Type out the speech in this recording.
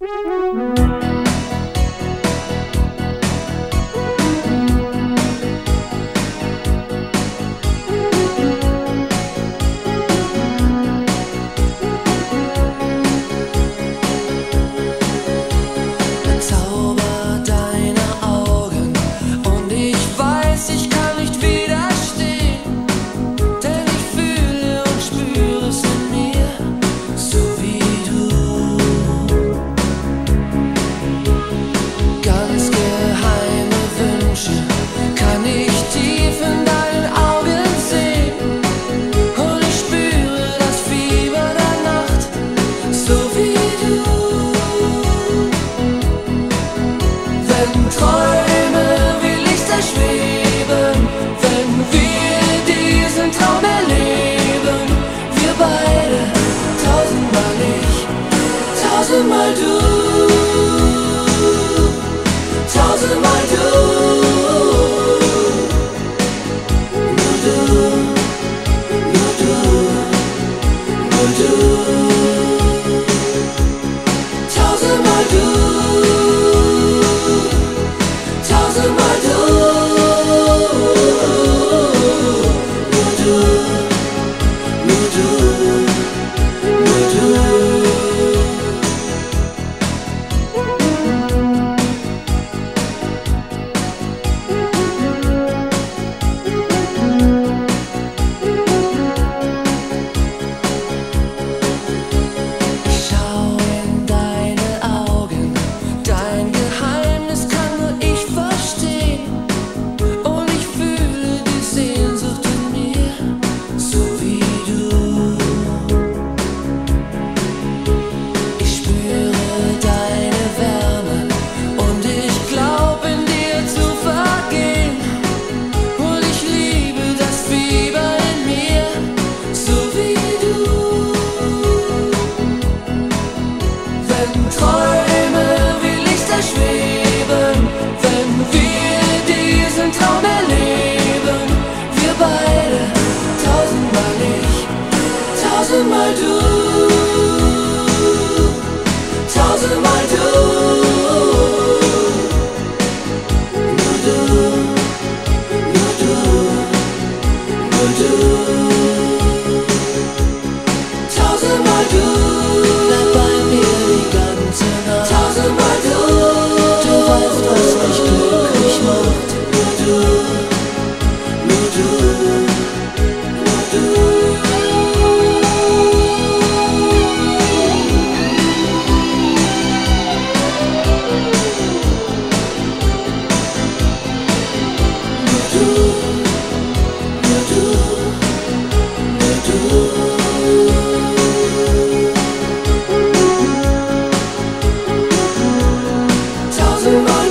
Música Träumen. tausendmal du, tausendmal du, nur du, nur du, nur du, tausendmal du. to